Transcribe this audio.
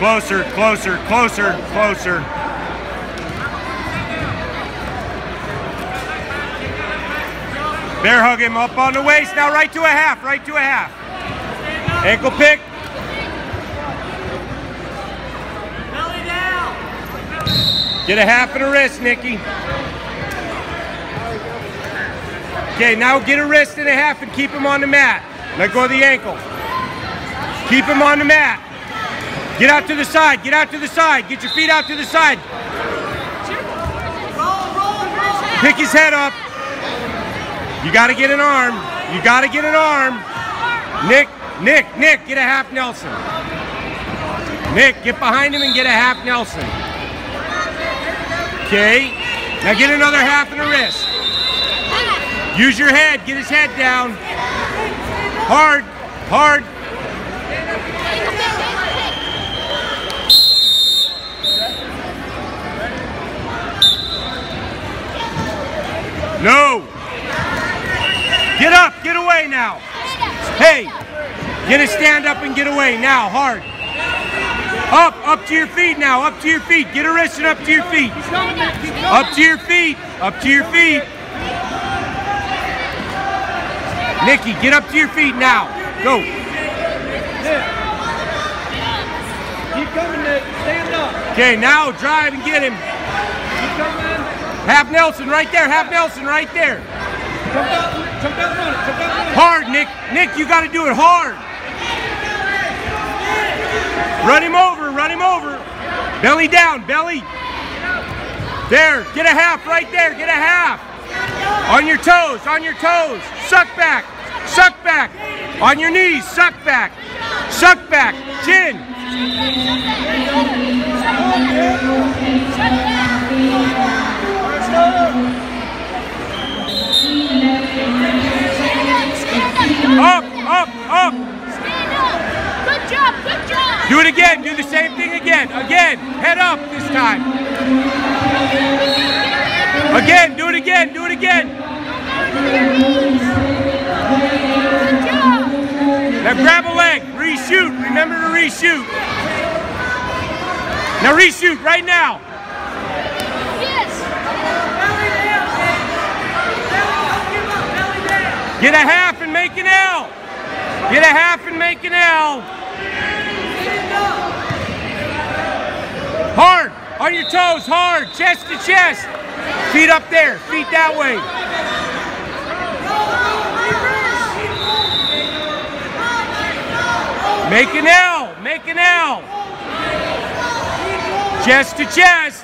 Closer, closer, closer, closer. Bear hug him up on the waist. Now right to a half, right to a half. Ankle pick. Belly down. Get a half and a wrist, Nikki. Okay, now get a wrist and a half and keep him on the mat. Let go of the ankle. Keep him on the mat. Get out to the side, get out to the side. Get your feet out to the side. Pick his head up. You gotta get an arm. You gotta get an arm. Nick, Nick, Nick, get a half Nelson. Nick, get behind him and get a half Nelson. Okay. Now get another half and a wrist. Use your head. Get his head down. Hard, hard. No. Get up. Get away now. Hey. Get a stand up and get away now. Hard. Up. Up to your feet now. Up to your feet. Get a wrist and up to your feet. Up to your feet. Up to your feet. Nikki, get up to your feet now. Go. Keep coming, Nick. Stand up. Okay, now drive and get him. Half Nelson right there. Half Nelson right there. Jump out. Jump it. Jump it. Hard, Nick. Nick, you got to do it hard. Run him over. Run him over. Belly down. Belly. There. Get a half right there. Get a half. On your toes. On your toes. Suck back. Suck back. On your knees. Suck back. Suck back. Chin. Up. Up. Up. Good job, good job. Do it again. Do the same thing again. Again. Head up this time. Again. Do it again. Do it again. Now grab a leg. Reshoot. Remember to reshoot. Now reshoot right now. Yes. Get a half and make an L. Get a half and make an L. Hard. On your toes. Hard. Chest to chest. Feet up there. Feet that way. Make an L. Make an L. Chest to chest.